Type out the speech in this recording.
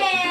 Yeah.